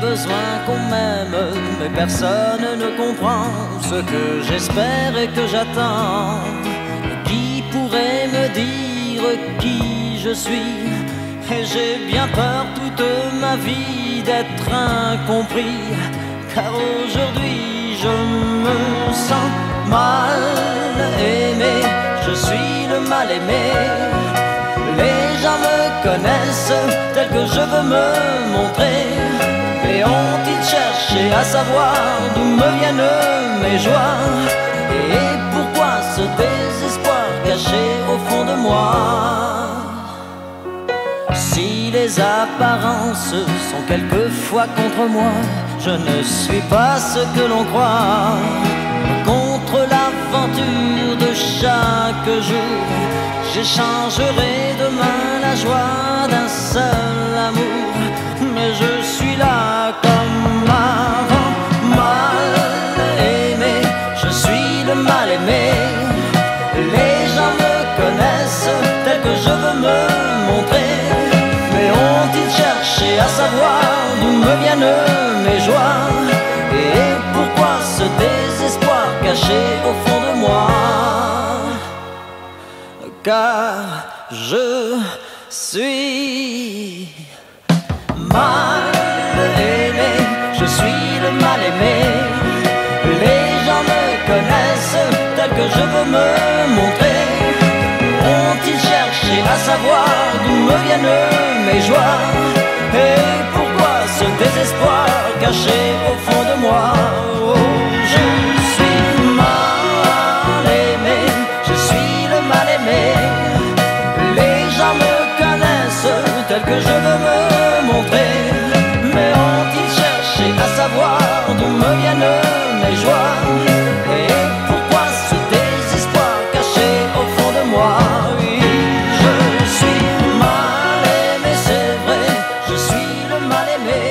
besoin qu'on m'aime, mais personne ne comprend ce que j'espère et que j'attends. Qui pourrait me dire qui je suis? Et j'ai bien peur toute ma vie d'être incompris, car aujourd'hui je me sens mal aimé, je suis le mal aimé. Les gens me connaissent tel que je veux me montrer. À savoir d'où me viennent mes joies Et pourquoi ce désespoir caché au fond de moi Si les apparences sont quelquefois contre moi, je ne suis pas ce que l'on croit. Contre l'aventure de chaque jour, j'échangerai demain la joie d'un seul d'où me viennent mes joies Et pourquoi ce désespoir caché au fond de moi Car je suis mal aimé, je suis le mal aimé. Les gens me connaissent tel que je veux me montrer. Ont-ils cherché à savoir d'où me viennent mes joies caché au fond de moi. Oh, je suis mal aimé, je suis le mal aimé. Les gens me connaissent tel que je veux me montrer. Mais ont-ils cherché à savoir d'où me viennent mes joies? Et pourquoi ce désespoir caché au fond de moi? Oui, je suis mal aimé, c'est vrai, je suis le mal aimé.